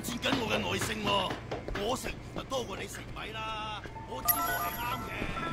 戰緊我嘅耐性喎。我食就多过你食米啦，我知我系啱嘅。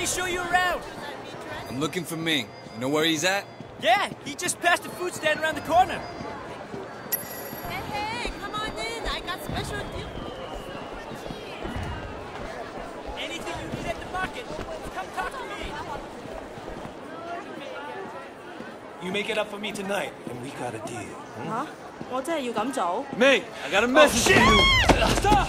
me show you around! I'm looking for Ming. You know where he's at? Yeah, he just passed the food stand around the corner. Hey, hey, come on in. I got special deal. Anything you need at the market, come talk to me. You make it up for me tonight, and we got a deal. 吓？我真系要咁做？ Ming, I got a message for you. Stop!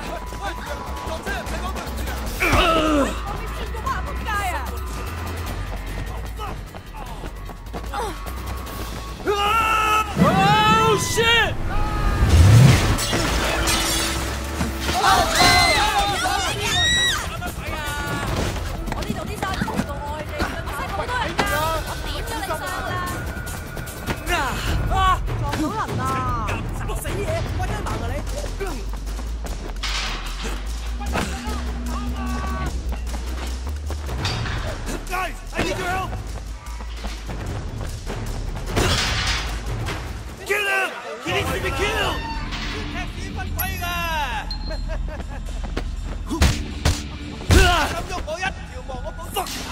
乜鬼嘅？咁喐我一条毛，我保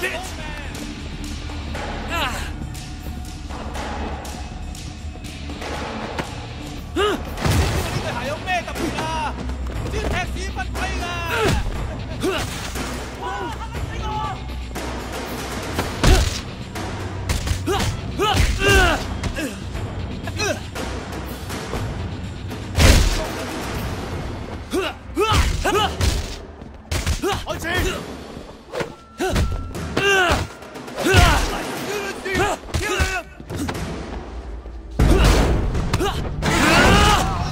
你命。开始！Kill him!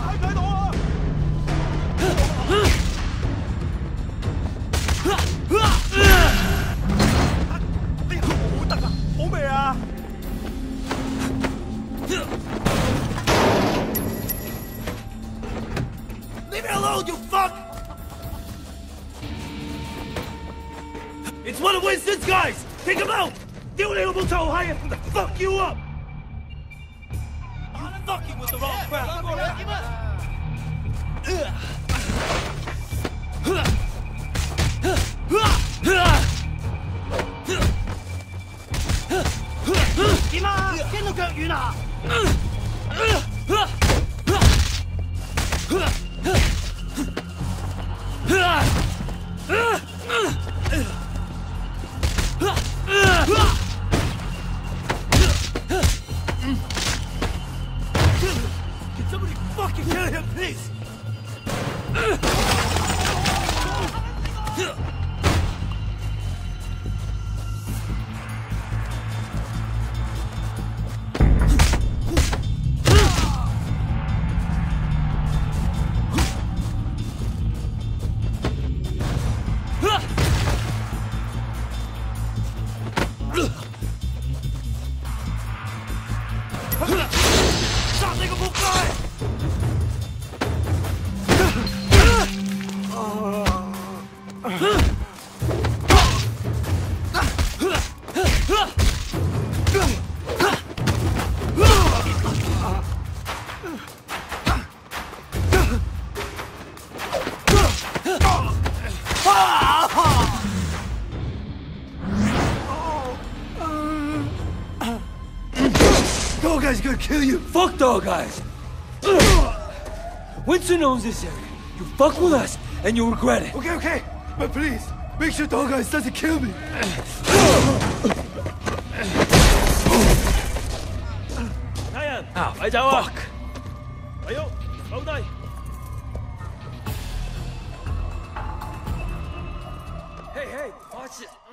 喺佢度啊！哎呀，好得啊！好未啊？ Leave me alone, you fuck! It's one of Winston's guys! Take him out! 屌你老母臭閪啊！Fuck you up! You fucking with the wrong crowd! Điểm à? Trên到脚软啊 please? guy's gonna kill you! Fuck Dogeyes. Winston owns this area. You fuck with us, and you'll regret it. Okay, okay. But please, make sure Dogeyes doesn't kill me. Ah, oh, fuck! Hey, hey, watch it!